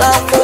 love.